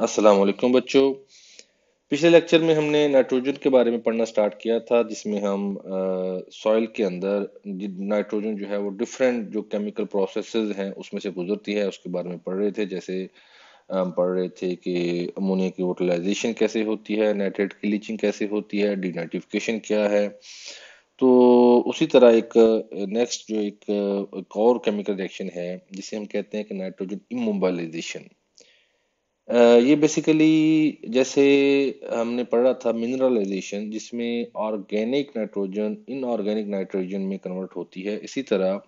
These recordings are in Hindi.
अस्सलाम वालेकुम बच्चों। पिछले लेक्चर में हमने नाइट्रोजन के बारे में पढ़ना स्टार्ट किया था, जिसमें हम सॉइल के अंदर नाइट्रोजन जो है वो डिफरेंट जो केमिकल प्रोसेसेस हैं, उसमें से गुजरती है, उसके बारे में पढ़ रहे थे। जैसे, हम पढ़ रहे थे कि अमोनिया की वोटलाइजेशन कैसे होती है नाइट्रेट की लीचिंग कैसे होती है डीनाइटिफिकेशन क्या है तो उसी तरह एक नेक्स्ट जो एक, एक और केमिकल रिएक्शन है जिसे हम कहते हैं कि नाइट्रोजन इमोबाइलाइजेशन ये बेसिकली जैसे हमने पढ़ा था मिनरलाइजेशन जिसमें ऑर्गेनिक नाइट्रोजन इनऑर्गेनिक नाइट्रोजन में कन्वर्ट होती है। इसी तरह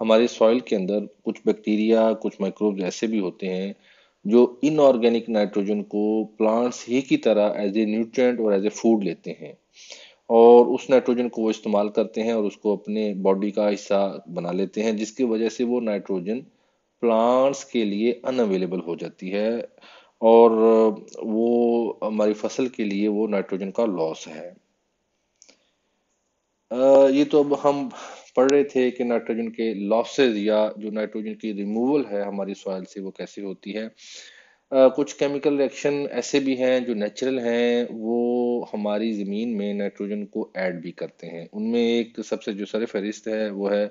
हमारे सॉइल के अंदर कुछ बैक्टीरिया कुछ माइक्रोब्स ऐसे भी होते हैं जो इनऑर्गेनिक नाइट्रोजन को प्लांट्स ही की तरह एज ए न्यूट्रिएंट और एज ए फ़ूड लेते हैं। और उस नाइट्रोजन को वो इस्तेमाल करते हैं और उसको अपने बॉडी का हिस्सा बना लेते हैं, जिसकी वजह से वो नाइट्रोजन प्लांट्स के लिए अनअवेलेबल हो जाती है और वो हमारी फ़सल के लिए वो नाइट्रोजन का लॉस है। ये तो अब हम पढ़ रहे थे कि नाइट्रोजन के लॉसेज या जो नाइट्रोजन की रिमूवल है हमारी सॉइल से वो कैसे होती है। कुछ केमिकल रिएक्शन ऐसे भी हैं जो नेचुरल हैं, वो हमारी ज़मीन में नाइट्रोजन को ऐड भी करते हैं। उनमें एक सबसे जो सर फहरिस्त है, वो है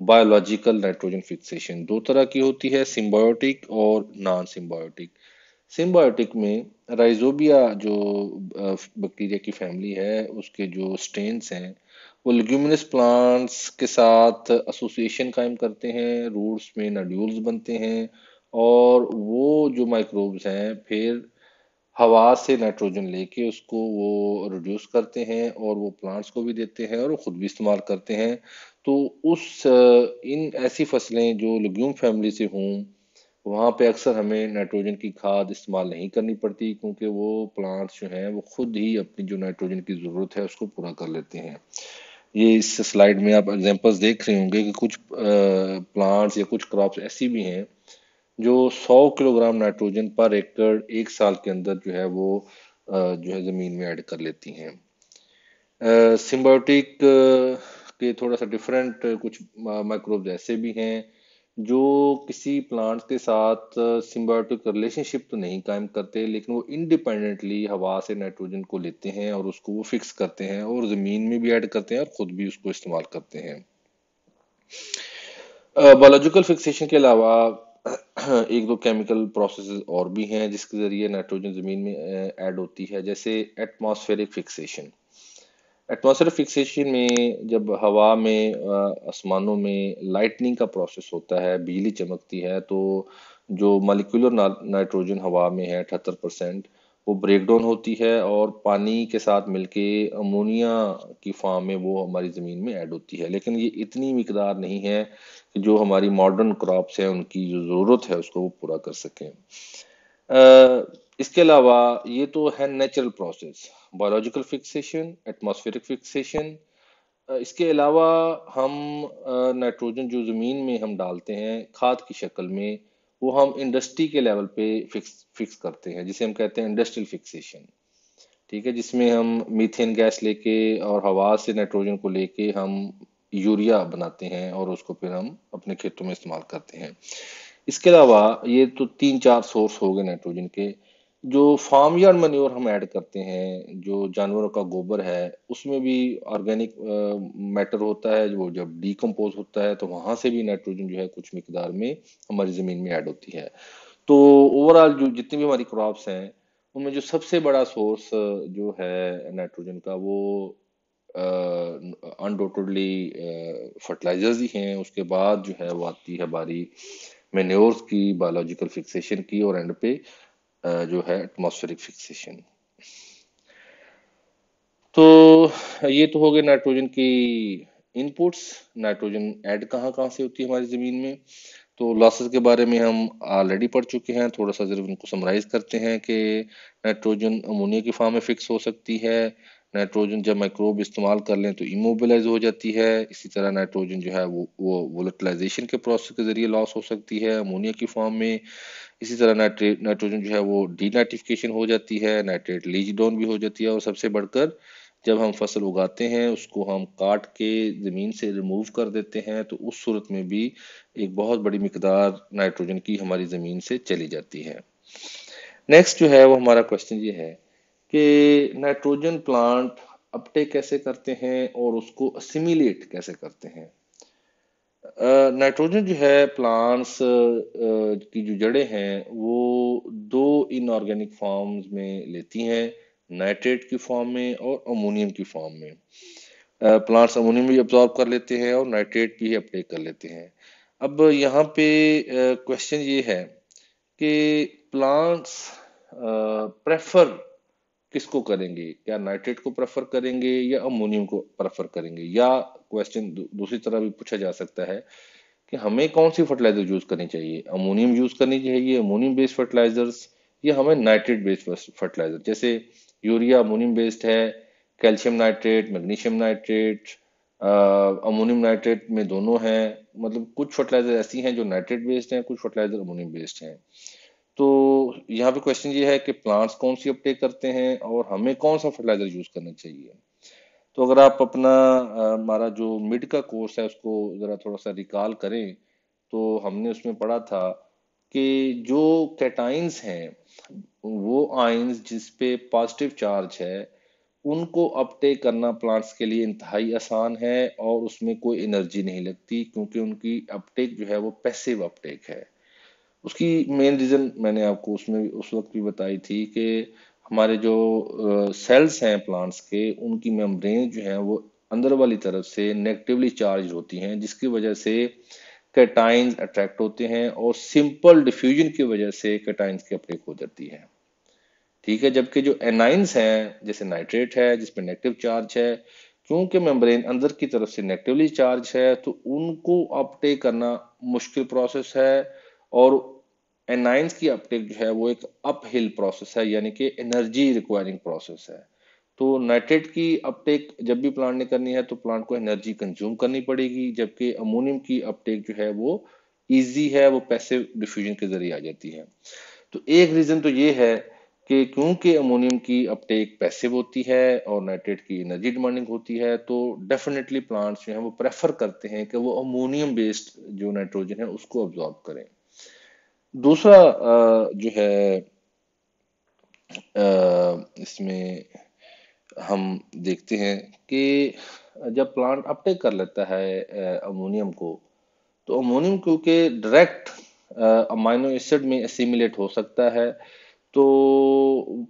बायोलॉजिकल नाइट्रोजन फिक्सेशन दो तरह की होती है सिम्बायोटिक और नॉन सिम्बायोटिक सिम्बायोटिक में राइजोबिया जो बैक्टीरिया की फैमिली है, उसके जो स्टेन्स हैं, वो लिग्यूमिनस प्लांट्स के साथ एसोसिएशन कायम करते हैं रूट्स में नड्यूल्स बनते हैं और वो जो माइक्रोब्स हैं, फिर हवा से नाइट्रोजन लेके उसको वो रिड्यूस करते हैं और वो प्लांट्स को भी देते हैं और वो खुद भी इस्तेमाल करते हैं। तो उस, इन ऐसी फ़सलें जो लग्यूम फैमिली से हों, वहाँ पे अक्सर हमें नाइट्रोजन की खाद इस्तेमाल नहीं करनी पड़ती क्योंकि वो प्लांट्स जो हैं, वो खुद ही अपनी जो नाइट्रोजन की ज़रूरत है उसको पूरा कर लेते हैं। ये इस स्लाइड में आप एग्जांपल्स देख रहे होंगे कि कुछ प्लांट्स या कुछ क्रॉप्स ऐसी भी हैं जो 100 किलोग्राम नाइट्रोजन पर एकड़ एक साल के अंदर जो है वो जो है ज़मीन में ऐड कर लेती हैं। सिम्बायोटिक के थोड़ा सा डिफरेंट कुछ माइक्रोब्स ऐसे भी हैं जो किसी प्लांट के साथ सिम्बायोटिक रिलेशनशिप तो नहीं कायम करते, लेकिन वो इंडिपेंडेंटली हवा से नाइट्रोजन को लेते हैं और उसको वो फिक्स करते हैं और ज़मीन में भी ऐड करते हैं और ख़ुद भी उसको इस्तेमाल करते हैं। बायोलॉजिकल फिक्सेशन के अलावा एक दो केमिकल प्रोसेस और भी हैं जिसके ज़रिए नाइट्रोजन ज़मीन में ऐड होती है, जैसे एटमॉस्फेरिक फिक्सेशन एटमॉस्फेरिक फिक्सेशन में जब हवा में आसमानों में लाइटनिंग का प्रोसेस होता है, बिजली चमकती है तो जो मालिकुलर नाइट्रोजन हवा में है, अठहत्तर परसेंट वो ब्रेक डाउन होती है और पानी के साथ मिलके अमोनिया की फॉर्म में वो हमारी ज़मीन में ऐड होती है। लेकिन ये इतनी मकदार नहीं है कि जो हमारी मॉडर्न क्रॉप्स हैं, उनकी जो ज़रूरत है, उसको वो पूरा कर सकें। इसके अलावा ये तो है natural process biological fixation atmospheric fixation इसके अलावा हम नाइट्रोजन जो ज़मीन में हम डालते हैं, खाद की शक्ल में वो हम इंडस्ट्री के लेवल पे फिक्स फिक्स करते हैं, जिसे हम कहते हैं इंडस्ट्रियल फिक्सेशन ठीक है, जिसमें हम मीथेन गैस लेके और हवा से नाइट्रोजन को लेके हम यूरिया बनाते हैं और उसको फिर हम अपने खेतों में इस्तेमाल करते हैं। इसके अलावा ये तो तीन चार सोर्स हो गए नाइट्रोजन के। जो फार्म यार्ड मन्योर हम ऐड करते हैं, जो जानवरों का गोबर है, उसमें भी ऑर्गेनिक मैटर होता है। जो जब डिकम्पोज होता है तो वहाँ से भी नाइट्रोजन जो है कुछ मकदार में हमारी ज़मीन में ऐड होती है। तो ओवरऑल जो जितनी भी हमारी क्रॉप्स हैं, उनमें जो सबसे बड़ा सोर्स जो है नाइट्रोजन का, वो अनडोटेडली फर्टिलाइजर्स ही हैं। उसके बाद जो है वो आती है बारी मेन्योर्स की बायोलॉजिकल फिक्सेशन की और एंड पे जो है एटमॉस्फेरिक फिक्सेशन तो ये तो हो गए नाइट्रोजन की इनपुट्स नाइट्रोजन ऐड कहाँ कहाँ से होती है हमारी ज़मीन में? तो लॉसेस के बारे में हम ऑलरेडी पढ़ चुके हैं। थोड़ा सा ज़रूर उनको समराइज करते हैं कि नाइट्रोजन अमोनिया की फॉर्म में फिक्स हो सकती है। नाइट्रोजन जब माइक्रोब इस्तेमाल कर लें तो इमोबिलाइज हो जाती है। इसी तरह नाइट्रोजन जो है वो वो वोलेटलाइजेशन के प्रोसेस के ज़रिए लॉस हो सकती है अमोनिया की फॉर्म में। इसी तरह नाइट्रोजन जो है वो डीनाइटिफिकेशन हो जाती है नाइट्रेट लीज डाउन भी हो जाती है। और सबसे बढ़कर जब हम फ़सल उगाते हैं, उसको हम काट के ज़मीन से रिमूव कर देते हैं तो उस सूरत में भी एक बहुत बड़ी मकदार नाइट्रोजन की हमारी ज़मीन से चली जाती है। नेक्स्ट जो है वो हमारा क्वेश्चन ये है कि नाइट्रोजन प्लांट अपटेक कैसे करते हैं और उसको असिमिलेट कैसे करते हैं। नाइट्रोजन जो है प्लांट्स की जो जड़ें हैं, वो दो इनऑर्गेनिक फॉर्म्स में लेती हैं नाइट्रेट की फॉर्म में और अमोनियम की फॉर्म में। प्लांट्स अमोनियम भी अब्जॉर्ब कर लेते हैं और नाइट्रेट भी अपटेक कर लेते हैं। अब यहाँ पे क्वेश्चन ये है कि प्लांट्स प्रेफर किसको करेंगे? क्या नाइट्रेट को प्रेफर करेंगे या अमोनियम को प्रेफर करेंगे? या क्वेश्चन दूसरी तरह भी पूछा जा सकता है कि हमें कौन सी फर्टिलाइज़र यूज़ करनी चाहिए? अमोनियम यूज़ करनी चाहिए, अमोनियम बेस्ड फर्टिलाइजर्स या हमें नाइट्रेट बेस्ड फर्टिलाइज़र जैसे यूरिया अमोनियम बेस्ड है calcium nitrate magnesium nitrate ammonium nitrate में दोनों हैं। मतलब कुछ फर्टिलाइज़र ऐसी हैं जो नाइट्रेट बेस्ड हैं, कुछ फर्टिलाइज़र अमोनियम बेस्ड हैं। तो यहाँ पे क्वेश्चन ये है कि प्लांट्स कौन सी अपटेक करते हैं और हमें कौन सा फर्टिलाइज़र यूज़ करना चाहिए? तो अगर आप अपना हमारा जो मिड का कोर्स है, उसको ज़रा थोड़ा सा रिकॉल करें तो हमने उसमें पढ़ा था कि जो कैटाइंस हैं, वो आइंस जिस पे पॉजिटिव चार्ज है, उनको अपटेक करना प्लांट्स के लिए इंतहाई आसान है और उसमें कोई एनर्जी नहीं लगती क्योंकि उनकी अपटेक जो है वो पैसिव अपटेक है। उसकी मेन रीज़न मैंने आपको उसमें उस वक्त भी बताई थी कि हमारे जो सेल्स हैं प्लांट्स के, उनकी मेम्ब्रेन जो है वो अंदर वाली तरफ़ से नेगेटिवली चार्ज होती हैं, जिसकी वजह से कैटाइंस अट्रैक्ट होते हैं और सिंपल डिफ्यूजन की वजह से कैटाइंस की अपटेक हो जाती है। ठीक है, जबकि जो एनाइंस हैं, जैसे नाइट्रेट है, जिसमें नेगेटिव चार्ज है क्योंकि मेम्ब्रेन अंदर की तरफ़ से नेगेटिवली चार्ज है तो उनको अपटेक करना मुश्किल प्रोसेस है और एनाइंस की अपटेक जो है वो एक अप हिल प्रोसेस है, यानी कि एनर्जी रिक्वायरिंग प्रोसेस है। तो नाइट्रेट की अपटेक जब भी प्लांट ने करनी है तो प्लांट को एनर्जी कंज्यूम करनी पड़ेगी, जबकि अमोनियम की अपटेक जो है वो इजी है, वो पैसिव डिफ्यूजन के ज़रिए आ जाती है। तो एक रीजन तो ये है कि क्योंकि अमोनियम की अपटेक पैसिव होती है और नाइट्रेट की एनर्जी डिमांडिंग होती है तो डेफिनेटली प्लांट्स जो है वो प्रेफर करते हैं कि वो अमोनियम बेस्ड जो नाइट्रोजन है, उसको ऑब्जॉर्ब करें। दूसरा जो है इसमें हम देखते हैं कि जब प्लांट अपटेक कर लेता है अमोनियम को तो अमोनियम क्योंकि डायरेक्ट अमाइनो एसिड में एसिमिलेट हो सकता है तो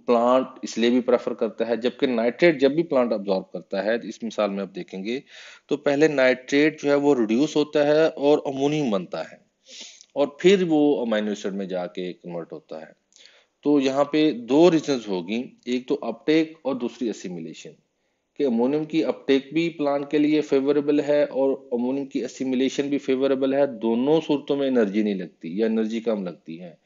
प्लांट इसलिए भी प्रेफर करता है जबकि नाइट्रेट जब भी प्लांट अब्जॉर्ब करता है, इस मिसाल में आप देखेंगे तो पहले नाइट्रेट जो है वो रिड्यूस होता है और अमोनियम बनता है। और फिर वो अमाइनो एसिड में जाके कन्वर्ट होता है। तो यहाँ पे दो रीजंस होगी। एक तो अपटेक और दूसरी असिमिलेशन कि अमोनियम की अपटेक भी प्लांट के लिए फेवरेबल है और अमोनियम की असिमिलेशन भी फेवरेबल है। दोनों सूरतों में एनर्जी नहीं लगती या एनर्जी कम लगती है।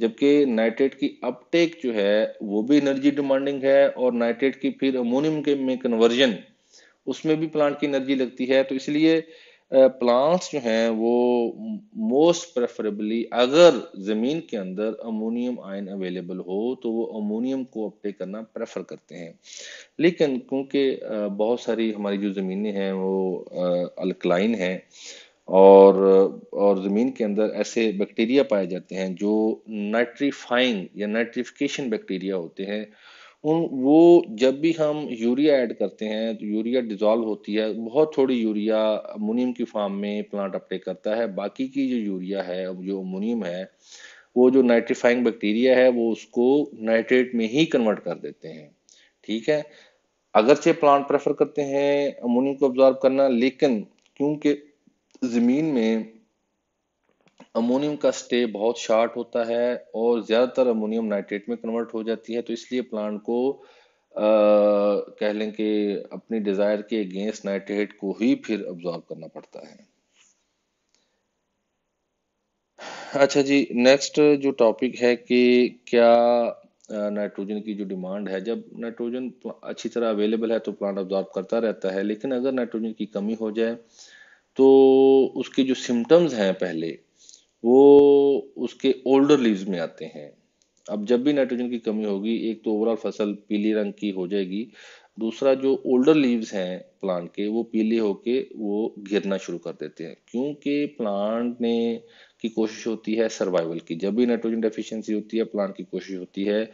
जबकि नाइट्रेट की अपटेक जो है, वो भी एनर्जी डिमांडिंग है और नाइट्रेट की फिर अमोनियम के में कन्वर्जन उसमें भी प्लांट की एनर्जी लगती है। तो इसलिए प्लांट्स जो हैं, वो मोस्ट प्रेफरेबली अगर ज़मीन के अंदर अमोनियम आयन अवेलेबल हो तो वो अमोनियम को अपटेक करना प्रेफर करते हैं। लेकिन क्योंकि बहुत सारी हमारी जो ज़मीनें हैं, वो अल्कलाइन हैं, और और ज़मीन के अंदर ऐसे बैक्टीरिया पाए जाते हैं जो नाइट्रीफाइंग या नाइट्रिफिकेशन बैक्टीरिया होते हैं उन, वो जब भी हम यूरिया ऐड करते हैं तो यूरिया डिजॉल्व होती है, बहुत थोड़ी यूरिया अमोनियम की फॉर्म में प्लांट अपटेक करता है, बाकी की जो यूरिया है जो अमोनियम है, वो जो नाइट्रीफाइंग बैक्टीरिया है, वो उसको नाइट्रेट में ही कन्वर्ट कर देते हैं, ठीक है? अगरचे प्लांट प्रेफर करते हैं अमोनियम को ऑब्जॉर्व करना, लेकिन क्योंकि ज़मीन में अमोनियम का स्टे बहुत शार्ट होता है और ज़्यादातर अमोनियम नाइट्रेट में कन्वर्ट हो जाती है तो इसलिए प्लांट को आ, कह लें कि अपनी डिज़ायर के अगेंस्ट नाइट्रेट को ही फिर अब्जॉर्ब करना पड़ता है। अच्छा जी नेक्स्ट जो टॉपिक है कि क्या नाइट्रोजन की जो डिमांड है जब नाइट्रोजन अच्छी तरह अवेलेबल है तो प्लांट ऑब्जॉर्व करता रहता है लेकिन अगर नाइट्रोजन की कमी हो जाए तो उसके जो सिम्टम्स हैं पहले वो उसके ओल्डर लीव्स में आते हैं। अब जब भी नाइट्रोजन की कमी होगी, एक तो ओवरऑल फ़सल पीली रंग की हो जाएगी। दूसरा जो ओल्डर लीव्स हैं प्लांट के, वो पीले होके वो गिरना शुरू कर देते हैं। क्योंकि प्लांट ने की कोशिश होती है सर्वाइवल की। जब भी नाइट्रोजन डेफिशिएंसी होती है प्लांट की कोशिश होती है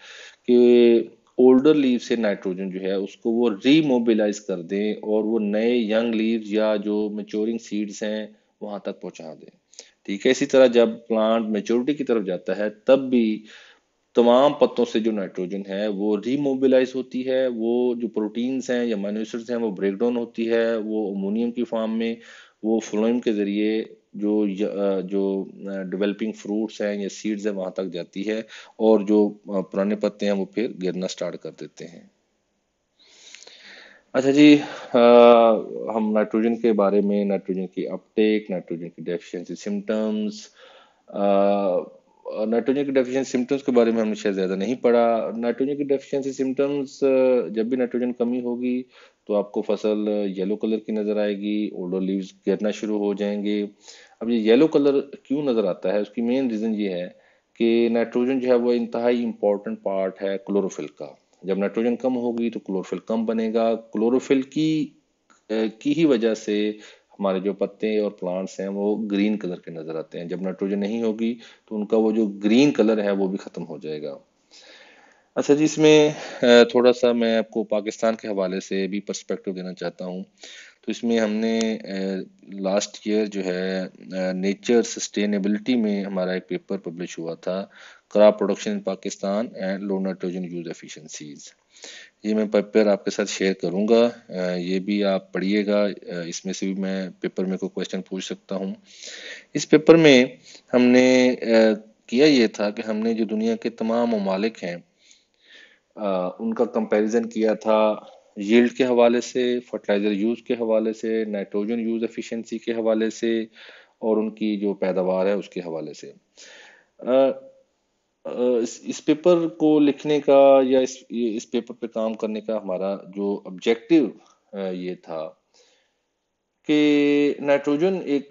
कि ओल्डर लीव से नाइट्रोजन जो है, उसको वो रीमोबिलाइज कर दें और वो नए यंग लीव्स या जो मेच्योरिंग सीड्स हैं, वहाँ तक पहुँचा दें। ठीक है? इसी तरह जब प्लांट मेच्योरिटी की तरफ़ जाता है, तब भी तमाम पत्तों से जो नाइट्रोजन है, वो रीमोबिलाइज होती है। वो जो प्रोटीन्स हैं या माइनोसिड्स हैं, वो ब्रेक डाउन होती है। वो अमोनियम की फॉर्म में, वो फ्लोइम के ज़रिए जो जो डेवलपिंग फ्रूट्स हैं या सीड्स हैं, वहाँ तक जाती है और जो पुराने पत्ते हैं, वो फिर गिरना स्टार्ट कर देते हैं। अच्छा जी आ, हम नाइट्रोजन के बारे में नाइट्रोजन की अपटेक नाइट्रोजन की डेफिशिएंसी सिम्टम्स नाइट्रोजन की डेफिशिएंसी सिम्टम्स के बारे में हमने शायद ज़्यादा नहीं पढ़ा। नाइट्रोजन की डेफिशिएंसी सिम्टम्स जब भी नाइट्रोजन कमी होगी तो आपको फ़सल येलो कलर की नज़र आएगी ओल्डर लीव्स गिरना शुरू हो जाएँगे। अब ये येलो कलर क्यों नज़र आता है उसकी मेन रीज़न ये है कि नाइट्रोजन जो है वो इंतहाई इंपॉर्टेंट पार्ट है क्लोरोफिल का। जब नाइट्रोजन कम होगी तो क्लोरोफिल कम बनेगा। क्लोरोफिल की की ही वजह से हमारे जो पत्ते और प्लांट्स हैं, वो ग्रीन कलर के नज़र आते हैं। जब नाइट्रोजन नहीं होगी तो उनका वो जो ग्रीन कलर है, वो भी खत्म हो जाएगा। अच्छा जी, इसमें थोड़ा सा मैं आपको पाकिस्तान के हवाले से भी पर्सपेक्टिव देना चाहता हूँ। तो इसमें हमने लास्ट ईयर जो है नेचर सस्टेनेबिलिटी में हमारा एक पेपर पब्लिश हुआ था। Crop production in Pakistan and low nitrogen use efficiencies ये मैं पेपर आपके साथ शेयर करूँगा। ये भी आप पढ़िएगा। इसमें से भी मैं पेपर में कोई क्वेश्चन पूछ सकता हूँ। इस पेपर में हमने किया ये था कि हमने जो दुनिया के तमाम ममालिक हैं उनका कंपैरिजन किया था यील्ड के हवाले से फर्टिलाइज़र यूज़ के हवाले से नाइट्रोजन यूज़ एफिशिएंसी के हवाले से और उनकी जो पैदावार है उसके हवाले से। इस, पेपर को लिखने का या इस इस पेपर पे काम करने का हमारा जो ऑब्जेक्टिव ये था कि नाइट्रोजन एक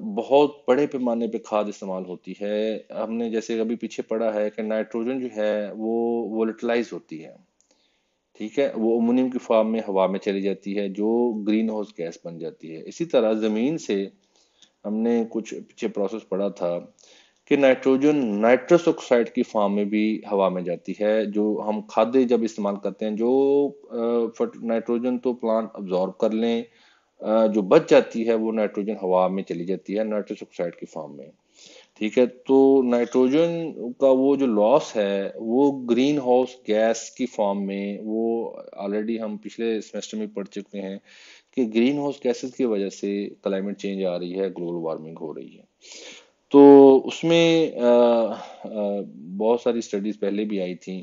बहुत बड़े पैमाने पे खाद इस्तेमाल होती है। हमने जैसे अभी पीछे पढ़ा है कि नाइट्रोजन जो है वो वोलेटलाइज होती है। ठीक है? वो अमोनियम की फॉर्म में हवा में चली जाती है जो ग्रीन हाउस गैस बन जाती है। इसी तरह ज़मीन से हमने कुछ पीछे प्रोसेस पढ़ा था कि नाइट्रोजन, नाइट्रस ऑक्साइड की फॉर्म में भी हवा में जाती है, जो हम खाद्य जब इस्तेमाल करते हैं, जो नाइट्रोजन तो प्लांट अब्जॉर्ब कर लें जो बच जाती है, वो नाइट्रोजन हवा में चली जाती है, नाइट्रस ऑक्साइड की फॉर्म में। ठीक है तो नाइट्रोजन का वो जो लॉस है, वो ग्रीन हाउस गैस की फॉर्म में वो ऑलरेडी हम पिछले सेमेस्टर में पढ़ चुके हैं कि ग्रीन हाउस गैसेस की वजह से क्लाइमेट चेंज आ रही है ग्लोबल वार्मिंग हो रही है। तो उसमें बहुत सारी स्टडीज़ पहले भी आई थी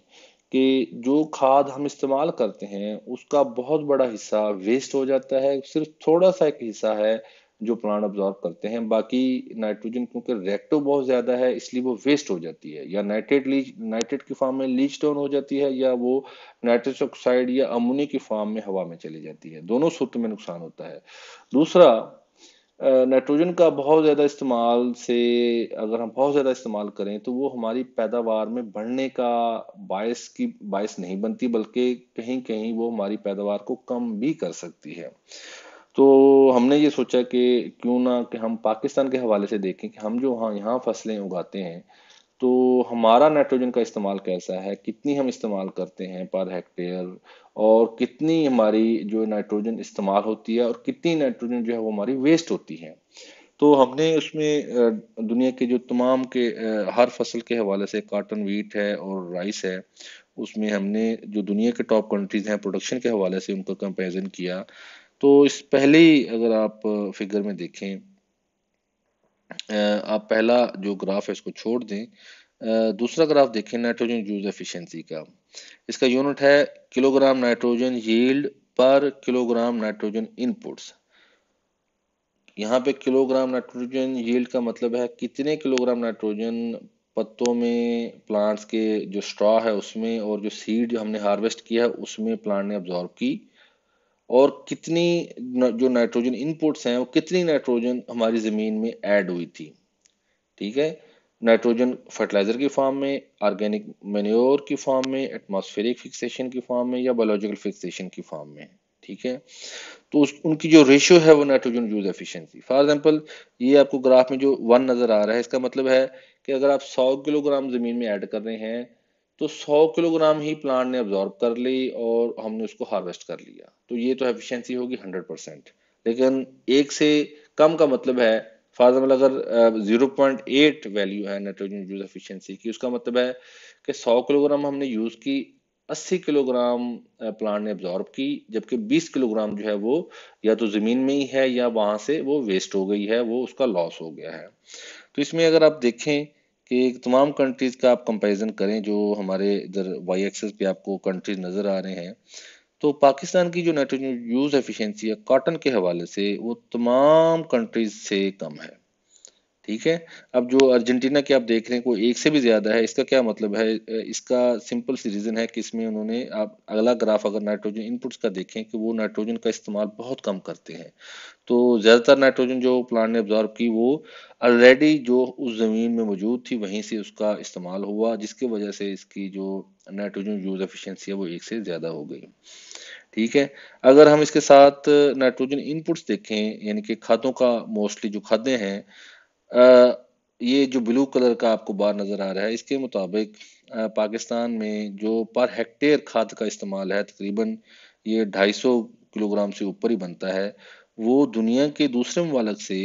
कि जो खाद हम इस्तेमाल करते हैं, उसका बहुत बड़ा हिस्सा वेस्ट हो जाता है। सिर्फ़ थोड़ा सा एक हिस्सा है जो प्लांट ऑब्जॉर्व करते हैं। बाकी नाइट्रोजन क्योंकि रेक्टो बहुत ज़्यादा है, इसलिए वो वेस्ट हो जाती है। या नाइट्रेट लीच नाइट्रेट की फॉर्म में लीच डाउन हो जाती है, या वो नाइट्रस ऑक्साइड या अमोनी की फॉर्म में हवा में चली जाती है। दोनों सूत्र में नुकसान होता है। दूसरा नाइट्रोजन का बहुत ज़्यादा इस्तेमाल से अगर हम बहुत ज़्यादा इस्तेमाल करें तो वो हमारी पैदावार में बढ़ने का बायस की बायस नहीं बनती, बल्कि कहीं कहीं वो हमारी पैदावार को कम भी कर सकती है। तो हमने ये सोचा कि क्यों ना कि हम पाकिस्तान के हवाले से देखें कि हम जो हाँ यहाँ फ़सलें उगाते हैं तो हमारा नाइट्रोजन का इस्तेमाल कैसा है? कितनी हम इस्तेमाल करते हैं पर हेक्टेयर? और कितनी हमारी जो नाइट्रोजन इस्तेमाल होती है और कितनी नाइट्रोजन जो है वो हमारी वेस्ट होती है? तो हमने उसमें दुनिया के जो तमाम के हर फ़सल के हवाले से कॉटन वीट है और राइस है, उसमें हमने जो दुनिया के टॉप कंट्रीज़ हैं प्रोडक्शन के हवाले से उनका कंपेरिजन किया। तो इस पहले ही अगर आप फिगर में देखें आप पहला जो ग्राफ है इसको छोड़ दें। दूसरा ग्राफ देखें, नाइट्रोजन यूज़ एफिशिएंसी का। इसका यूनिट है kilogram nitrogen yield per kilogram nitrogen inputs. यहाँ पे किलोग्राम नाइट्रोजन यील्ड का मतलब है कितने किलोग्राम नाइट्रोजन पत्तों में प्लांट्स के जो स्ट्रॉ है उसमें और जो सीड जो हमने हार्वेस्ट किया है उसमें प्लांट ने अब्जॉर्ब की। और कितनी जो नाइट्रोजन इनपुट्स हैं, वो कितनी नाइट्रोजन हमारी ज़मीन में ऐड हुई थी। ठीक है? नाइट्रोजन फर्टिलाइज़र की फॉर्म में ऑर्गेनिक मेन्योर की फॉर्म में एटमॉस्फेरिक फिक्सेशन की फॉर्म में या बायोलॉजिकल फिक्सेशन की फॉर्म में। ठीक है? तो उस, उनकी जो रेशियो है, वो nitrogen use efficiency for example ये आपको ग्राफ में जो वन नज़र आ रहा है, इसका मतलब है कि अगर आप 100 किलोग्राम ज़मीन में ऐड कर रहे हैं तो 100 किलोग्राम ही प्लांट ने अब्जॉर्ब कर ली और हमने उसको हार्वेस्ट कर लिया। तो ये तो एफिशिएंसी होगी 100 परसेंट लेकिन एक से कम का मतलब है फॉर एग्ज़ाम्पल अगर ज़ीरो पॉइंट एट वैल्यू है नाइट्रोजन यूज़ एफिशिएंसी की, उसका मतलब है कि सौ किलोग्राम हमने यूज़ की, अस्सी किलोग्राम प्लांट ने एब्जॉर्ब की, जबकि बीस किलोग्राम जो है वो या तो ज़मीन में ही है या वहाँ से वो वेस्ट हो गई है, वो उसका लॉस हो गया है। तो इसमें अगर आप देखें कि तमाम कंट्रीज़ का आप कंपैरिजन करें, जो हमारे इधर वाई एक्सेस पे आपको कंट्रीज़ नज़र आ रहे हैं तो पाकिस्तान की जो नाइट्रोजन यूज़ एफिशिएंसी है कॉटन के हवाले से वो तमाम कंट्रीज़ से कम है। ठीक है? अब जो अर्जेंटीना की आप देख रहे हैं कोई एक से भी ज़्यादा है, इसका क्या मतलब है? इसका सिंपल सी रीजन है कि इसमें उन्होंने आप अगला ग्राफ अगर नाइट्रोजन इनपुट्स का देखें कि वो नाइट्रोजन का इस्तेमाल बहुत कम करते हैं। तो ज़्यादातर नाइट्रोजन जो प्लांट ने ऑब्जॉर्व की, वो ऑलरेडी जो उस ज़मीन में मौजूद थी, वहीं से उसका इस्तेमाल हुआ, जिसकी वजह से इसकी जो नाइट्रोजन यूज़ एफिशिएंसी है, वो एक से ज़्यादा हो गई। ठीक है? अगर हम इसके साथ नाइट्रोजन इनपुट्स देखें, यानी कि खादों का, मोस्टली जो खादें हैं ये जो ब्लू कलर का आपको बार नज़र आ रहा है, इसके मुताबिक पाकिस्तान में जो पर हेक्टेयर खाद का इस्तेमाल है, तकरीबन ये 250 किलोग्राम से ऊपर ही बनता है। वो दुनिया के दूसरे ममालक से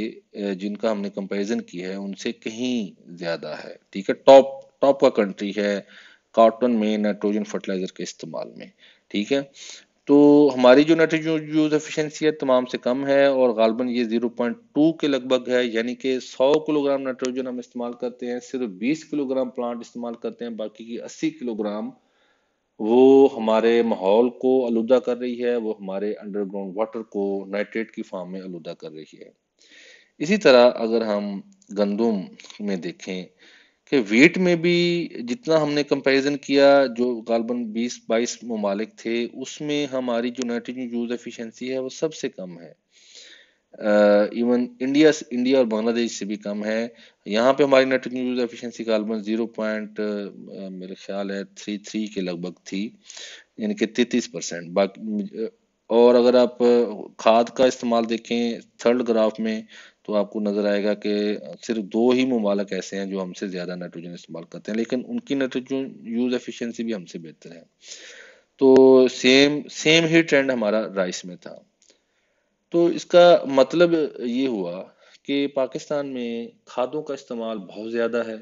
जिनका हमने कंपैरिजन किया है, उनसे कहीं ज़्यादा है, ठीक है? टॉप टॉप का कंट्री है कॉटन में नाइट्रोजन फर्टिलाइज़र के इस्तेमाल में, ठीक है? तो हमारी जो नाइट्रोजन यूज़ एफिशिएंसी है तमाम से कम है और गालबन ये 0.2 के लगभग है, यानी कि 100 किलोग्राम नाइट्रोजन हम इस्तेमाल करते हैं, सिर्फ़ 20 किलोग्राम प्लांट इस्तेमाल करते हैं, बाकी की 80 किलोग्राम वो हमारे माहौल को आलूदा कर रही है, वो हमारे अंडरग्राउंड वाटर को नाइट्रेट की फॉर्म में आलूदा कर रही है। इसी तरह अगर हम गंदुम में देखें कि वेट में भी जितना हमने कंपैरिजन किया, जो गालबन 20-22 ममालिक थे, उसमें हमारी जो नाइट्रोजन यूज़ एफिशिएंसी है, वो सबसे कम है। इवन इंडिया इंडिया और बांग्लादेश से भी कम है। यहाँ पे हमारी नाइट्रोजन यूज़ एफिशिएंसी गालबन ज़ीरो पॉइंट मेरे ख्याल है थ्री थ्री के लगभग थी, यानी कि तैतीस परसेंट बाकी और अगर आप खाद का इस्तेमाल देखें थर्ड ग्राफ में तो आपको नज़र आएगा कि सिर्फ़ दो ही ममालक ऐसे हैं जो हमसे ज़्यादा नाइट्रोजन इस्तेमाल करते हैं, लेकिन उनकी नाइट्रोजन यूज़ एफिशिएंसी भी हमसे बेहतर है। तो सेम सेम ही ट्रेंड हमारा राइस में था। तो इसका मतलब ये हुआ कि पाकिस्तान में खादों का इस्तेमाल बहुत ज़्यादा है,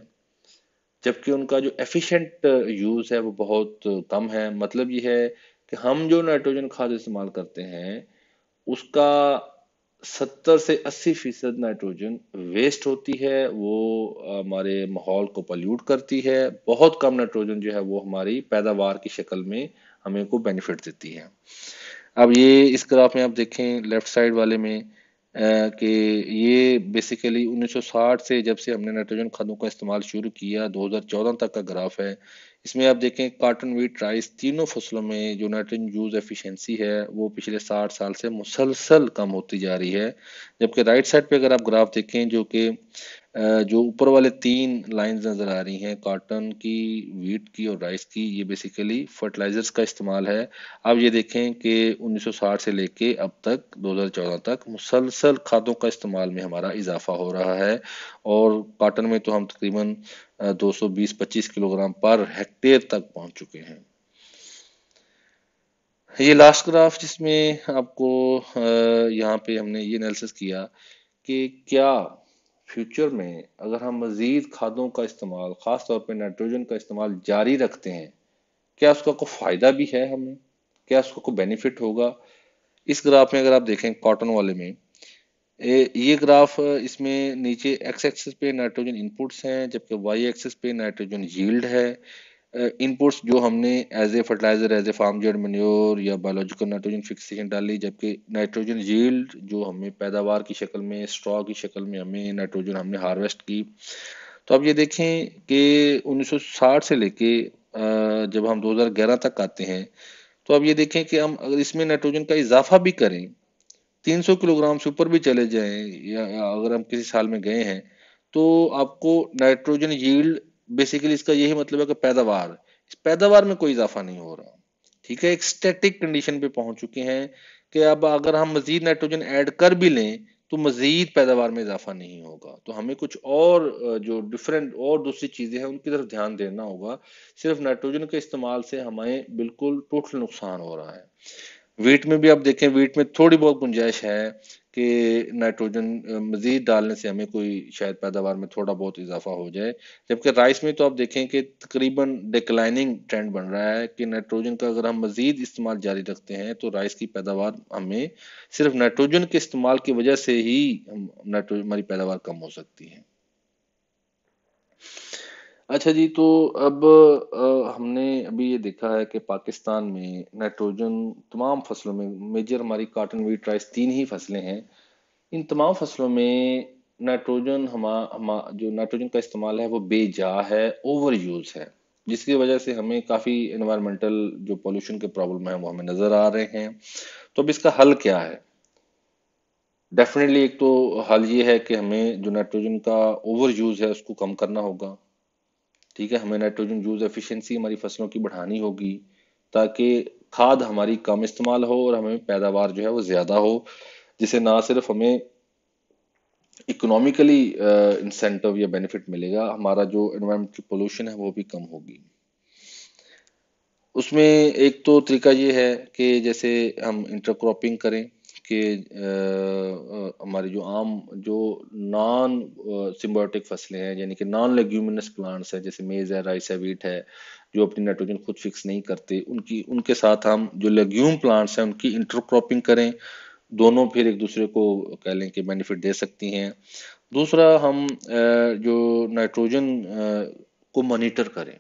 जबकि उनका जो एफिशिएंट यूज़ है वो बहुत कम है। मतलब ये है कि हम जो नाइट्रोजन खाद इस्तेमाल करते हैं, उसका सत्तर से अस्सी फ़ीसद नाइट्रोजन वेस्ट होती है, वो हमारे माहौल को पल्यूट करती है। बहुत कम नाइट्रोजन जो है, वो हमारी पैदावार की शक्ल में हमें को बेनिफिट देती है। अब ये इस ग्राफ में आप देखें लेफ़्ट साइड वाले में कि ये बेसिकली 1960 से जब से हमने नाइट्रोजन खादों का इस्तेमाल शुरू किया 2014 तक का ग्राफ है इसमें आप देखें कॉटन वीट राइस तीनों फ़सलों में जो नाइट्रोजन यूज़ एफिशिएंसी है, वो पिछले साठ साल से मुसलसल कम होती जा रही है। जबकि राइट साइड पे अगर आप ग्राफ देखें, जो कि जो ऊपर वाले तीन लाइंस नज़र आ रही हैं कॉटन की वीट की और राइस की, ये बेसिकली फर्टिलाइजर्स का इस्तेमाल है। अब ये देखें कि 1960 से लेके अब तक 2014 तक मुसलसल खादों का इस्तेमाल में हमारा इजाफा हो रहा है और कॉटन में तो हम तकरीबन 220-25 किलोग्राम पर हेक्टेयर तक पहुँच चुके हैं। ये लास्ट ग्राफ जिसमें आपको यहाँ पे हमने ये एनालिसिस किया कि क्या फ्यूचर में अगर हम मजीद खादों का इस्तेमाल ख़ास तौर पर नाइट्रोजन का इस्तेमाल जारी रखते हैं क्या उसका कोई फ़ायदा भी है हमें? क्या उसका कोई बेनिफिट होगा? इस ग्राफ में अगर आप देखें कॉटन वाले में ए, ये ग्राफ इसमें नीचे एक्स एक्सिस पे नाइट्रोजन इनपुट्स हैं जबकि वाई एक्सिस पे नाइट्रोजन यील्ड है। इनपुट्स जो हमने as a fertiliser as a farm yard manure या बायोलॉजिकल नाइट्रोजन फिक्सेशन डाली, जबकि नाइट्रोजन यील्ड जो हमें पैदावार की शक्ल में स्ट्रॉ की शक्ल में हमें नाइट्रोजन हमने हार्वेस्ट की। तो अब ये देखें कि 1960 से लेके जब हम 2011 तक आते हैं तो अब ये देखें कि हम अगर इसमें नाइट्रोजन का इजाफा भी करें 300 किलोग्राम से ऊपर भी चले जाएँ या अगर हम किसी साल में गए हैं तो आपको नाइट्रोजन यील्ड बेसिकली इसका यही मतलब है कि पैदावार, इस पैदावार में कोई इजाफा नहीं हो रहा। ठीक है, एक स्टैटिक कंडीशन पे पहुँच चुके हैं कि अब अगर हम मजीद नाइट्रोजन ऐड कर भी लें तो मजीद पैदावार में इजाफा नहीं होगा। तो हमें कुछ और जो डिफरेंट और दूसरी चीज़ें हैं, उनकी तरफ़ ध्यान देना होगा। सिर्फ़ नाइट्रोजन के इस्तेमाल से हमें बिल्कुल टोटल नुकसान हो रहा है। वीट में भी आप देखें वीट में थोड़ी बहुत गुंजाइश है। कि नाइट्रोजन मजीद डालने से हमें कोई शायद पैदावार में थोड़ा बहुत इजाफा हो जाए। जबकि राइस में तो आप देखें कि तकरीबन डिक्लाइनिंग ट्रेंड बन रहा है कि नाइट्रोजन का अगर हम मजीद इस्तेमाल जारी रखते हैं तो राइस की पैदावार हमें सिर्फ़ नाइट्रोजन के इस्तेमाल की वजह से ही नाइट्रोजन, हमारी पैदावार कम हो सकती है। अच्छा जी तो अब हमने अभी ये देखा है कि पाकिस्तान में नाइट्रोजन तमाम फ़सलों में, मेजर हमारी कॉटन वीट राइस तीन ही फ़सलें हैं। इन तमाम फ़सलों में नाइट्रोजन हमा हमा, जो नाइट्रोजन का इस्तेमाल है, वो बेजा है ओवर यूज़ है, जिसकी वजह से हमें काफ़ी इन्वायरमेंटल जो पोल्यूशन के प्रॉब्लम है, वो हमें नज़र आ रहे हैं। तो अब इसका हल क्या है? डेफिनेटली एक तो हल ये है कि हमें जो नाइट्रोजन का ओवर यूज़ है, उसको कम करना होगा। ठीक है, हमें नाइट्रोजन यूज़ एफिशिएंसी हमारी फ़सलों की बढ़ानी होगी, ताकि खाद हमारी कम इस्तेमाल हो और हमें पैदावार जो है वो ज़्यादा हो जिसे ना सिर्फ़ हमें इकोनॉमिकली इंसेंटिव या बेनिफिट मिलेगा, हमारा जो एनवायरमेंटल पोल्यूशन है वो भी कम होगी। उसमें एक तो तरीका ये है कि जैसे हम इंटरक्रॉपिंग करें कि हमारी जो आम, जो नॉन सिम्बोटिक फ़सलें हैं, यानी कि नॉन लेग्यूमिनस प्लांट्स हैं, जैसे मेज है राइस है वीट है, जो अपनी नाइट्रोजन खुद फिक्स नहीं करते, उनकी, उनके साथ हम जो लेग्यूम प्लांट्स हैं, उनकी इंटरक्रॉपिंग करें। दोनों फिर एक दूसरे को कह लें कि बेनिफिट दे सकती हैं। दूसरा हम जो नाइट्रोजन को मॉनिटर करें।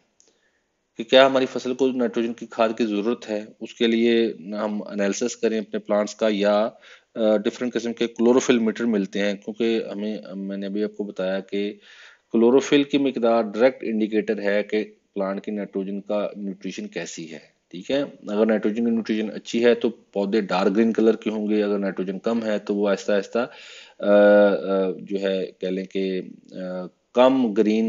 कि क्या हमारी फ़सल को नाइट्रोजन की खाद की ज़रूरत है? उसके लिए हम एनालिसिस करें अपने प्लांट्स का या डिफरेंट किस्म के क्लोरोफिल मीटर मिलते हैं। क्योंकि हमें, मैंने अभी आपको बताया कि क्लोरोफिल की मकदार डायरेक्ट इंडिकेटर है कि प्लांट की नाइट्रोजन का न्यूट्रिशन कैसी है, ठीक है? अगर नाइट्रोजन की न्यूट्रिशन अच्छी है तो पौधे डार्क ग्रीन कलर के होंगे। अगर नाइट्रोजन कम है तो वो आहिस्ता आहिस्ता जो है, कह लें कि कम ग्रीन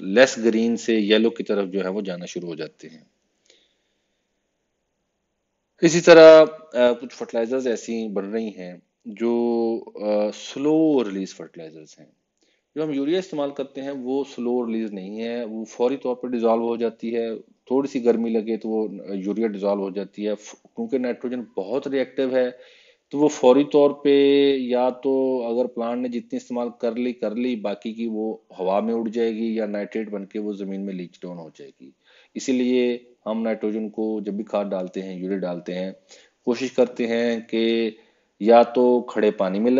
लेस ग्रीन से येलो की तरफ़ जो है वो जाना शुरू हो जाते हैं। इसी तरह कुछ फर्टिलाइजर्स ऐसी बन रही हैं जो स्लो रिलीज़ फर्टिलाइजर्स हैं। जो हम यूरिया इस्तेमाल करते हैं, वो स्लो रिलीज़ नहीं है, वो फौरी तौर पर डिजॉल्व हो जाती है। थोड़ी सी गर्मी लगे तो वो यूरिया डिजॉल्व हो जाती है। क्योंकि नाइट्रोजन बहुत रिएक्टिव है तो वो फौरी तौर पे या तो अगर प्लांट ने जितनी इस्तेमाल कर ली कर ली, बाकी की वो हवा में उड़ जाएगी या नाइट्रेट बन के वो ज़मीन में लीच डाउन हो जाएगी। इसीलिए हम नाइट्रोजन को जब भी खाद डालते हैं, यूरिया डालते हैं, कोशिश करते हैं कि या तो खड़े पानी में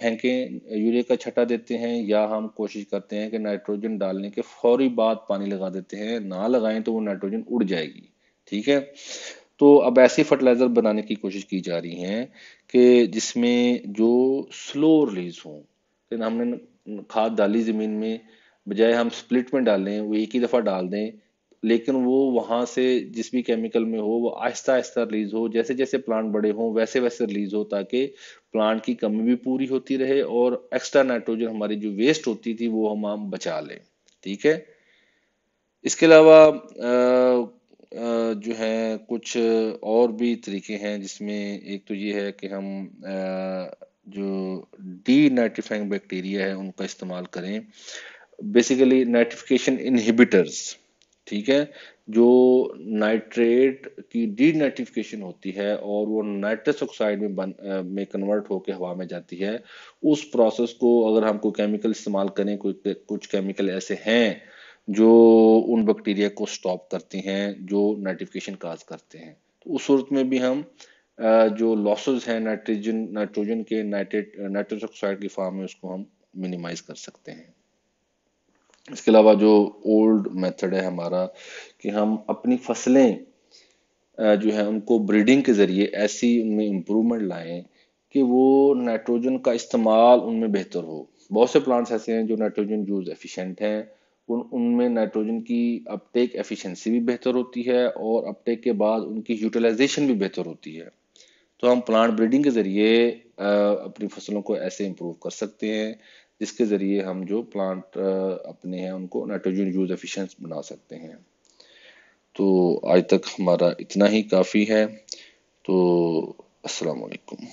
फेंकें, यूरिया का छटा देते हैं, या हम कोशिश करते हैं कि नाइट्रोजन डालने के फौरी बाद पानी लगा देते हैं। ना लगाएँ तो वो नाइट्रोजन उड़ जाएगी। ठीक है? तो अब ऐसी फर्टिलाइज़र बनाने की कोशिश की जा रही है कि जिसमें जो स्लो रिलीज़ हो। लेकिन हमने खाद डाली ज़मीन में, बजाय हम स्प्लिट में डालें, वो एक ही दफ़ा डाल दें, लेकिन वो वहाँ से जिस भी केमिकल में हो, वो आहिस्ता आहिस्ता रिलीज़ हो, जैसे जैसे प्लांट बड़े हों, वैसे वैसे रिलीज़ हो, ताकि प्लांट की कमी भी पूरी होती रहे और एक्स्ट्रा नाइट्रोजन हमारी जो वेस्ट होती थी, वो हम हम बचा लें। ठीक है? इसके अलावा जो है, कुछ और भी तरीके हैं जिसमें एक तो ये है कि हम जो डी नाइट्रीफाइंग बैक्टीरिया है, उनका इस्तेमाल करें। बेसिकली नाइट्रिफिकेशन इनहिबिटर्स ठीक है, जो नाइट्रेट की डी नाइट्रिफिकेशन होती है और वो नाइट्रस ऑक्साइड में बन में कन्वर्ट होकर हवा में जाती है, उस प्रोसेस को अगर हम कोई केमिकल इस्तेमाल करें, कोई, कुछ केमिकल ऐसे हैं जो उन बैक्टीरिया को स्टॉप करते हैं, जो नाइट्रिफिकेशन काज करते हैं। तो उस सूरत में भी हम जो लॉसेस हैं नाइट्रोजन नाइट्रोजन के नाइट्रेट नाइट्रस ऑक्साइड की फॉर्म में उसको हम मिनिमाइज कर सकते हैं। इसके अलावा जो ओल्ड मेथड है हमारा, कि हम अपनी फ़सलें जो है उनको ब्रीडिंग के ज़रिए ऐसी उनमें इम्प्रूवमेंट लाएँ कि वो नाइट्रोजन का इस्तेमाल उनमें बेहतर हो। बहुत से प्लांट्स ऐसे हैं जो नाइट्रोजन यूज़ एफिशिएंट हैं। उन, उनमें नाइट्रोजन की अपटेक एफिशिएंसी भी बेहतर होती है और अपटेक के बाद उनकी यूटिलाइजेशन भी बेहतर होती है। तो हम प्लांट ब्रीडिंग के ज़रिए अपनी फ़सलों को ऐसे इम्प्रूव कर सकते हैं, जिसके ज़रिए हम जो प्लांट अपने हैं, उनको नाइट्रोजन यूज़ एफिशिएंट बना सकते हैं। तो आज तक हमारा इतना ही काफ़ी है। तो अस्सलाम वालेकुम